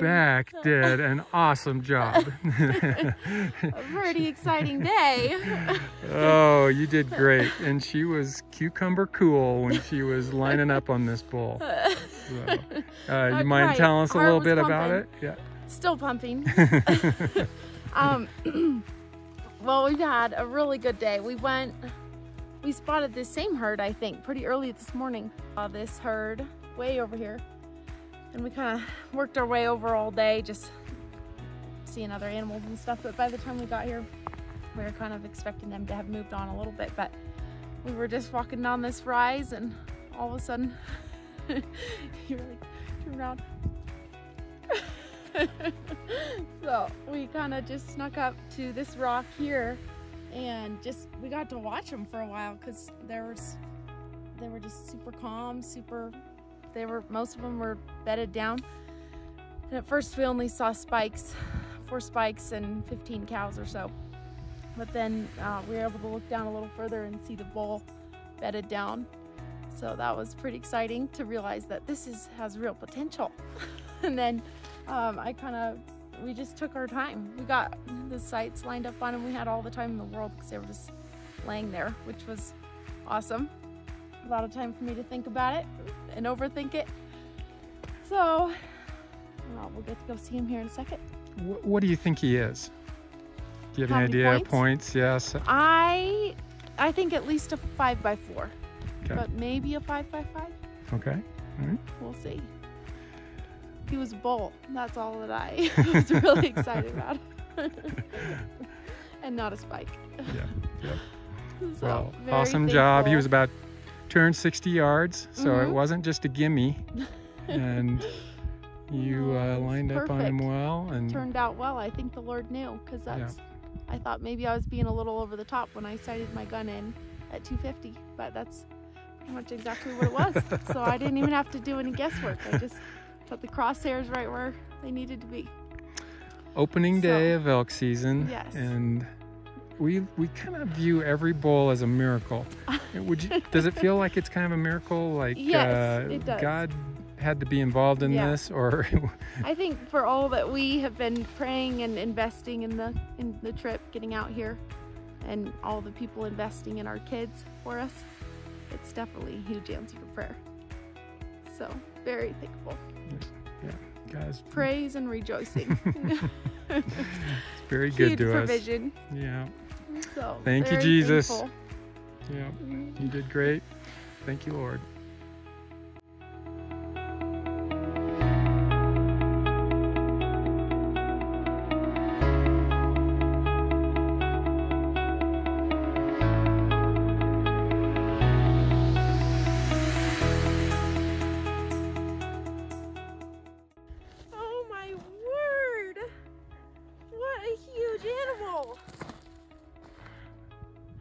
back did an awesome job. a pretty exciting day. oh, you did great. And she was cucumber cool when she was lining up on this bull. So, uh, you mind telling us a little bit pumping. about it? Yeah. Still pumping. um, well, we've had a really good day. We went, we spotted this same herd, I think, pretty early this morning. Uh, this herd way over here. And we kind of worked our way over all day, just seeing other animals and stuff. But by the time we got here, we were kind of expecting them to have moved on a little bit. But we were just walking down this rise and all of a sudden, you really turn around. so we kind of just snuck up to this rock here and just we got to watch them for a while because there was they were just super calm super they were most of them were bedded down and at first we only saw spikes four spikes and 15 cows or so but then uh, we were able to look down a little further and see the bull bedded down so that was pretty exciting to realize that this is has real potential and then um, I kind of, we just took our time. We got the sights lined up on them. We had all the time in the world because they were just laying there, which was awesome. A lot of time for me to think about it and overthink it. So, well, we'll get to go see him here in a second. What do you think he is? Do you have How any idea points? points? Yes. I, I think at least a five by four, okay. but maybe a five by five. Okay. All right. We'll see he was a bull. That's all that I was really excited about. and not a spike. Yeah. Yep. So, well, awesome thankful. job. He was about 260 yards, so mm -hmm. it mm-hmm. wasn't just a gimme. And you uh, lined up on him well, and turned out well. I think the Lord knew because that's. Yeah. I thought maybe I was being a little over the top when I sighted my gun in at 250, but that's pretty much exactly what it was. so I didn't even have to do any guesswork. I just Put the crosshairs right where they needed to be. Opening day of elk season. Yes. And we we kind of view every bowl as a miracle. Would you, does it feel like it's kind of a miracle? Like yes, uh, it does. God had to be involved in yeah. this, or I think for all that we have been praying and investing in the in the trip, getting out here, and all the people investing in our kids for us, it's definitely a huge answer to prayer. So very thankful. Yeah, guys. Praise and rejoicing. it's very good to provision. us. Yeah. So, Thank you, Jesus. Thankful. Yeah, you did great. Thank you, Lord.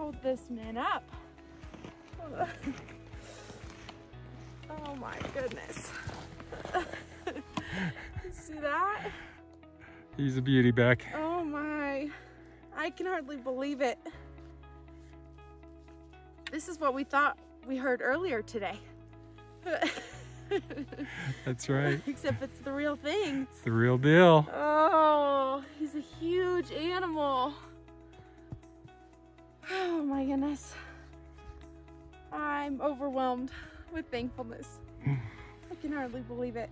hold this man up. Oh my goodness. See that? He's a beauty, Beck. Oh my. I can hardly believe it. This is what we thought we heard earlier today. That's right. Except it's the real thing. It's the real deal. Oh, he's a huge animal. Oh my goodness. I'm overwhelmed with thankfulness. I can hardly believe it.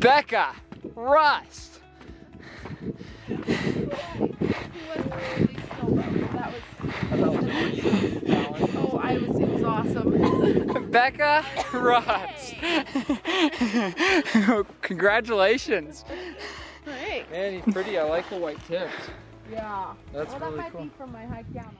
Becca, Rust. Oh, I was, it was awesome. Becca Rust. Congratulations. Man, he's pretty. I like the white tips. Yeah. That's well, really that might cool. be from my hike down.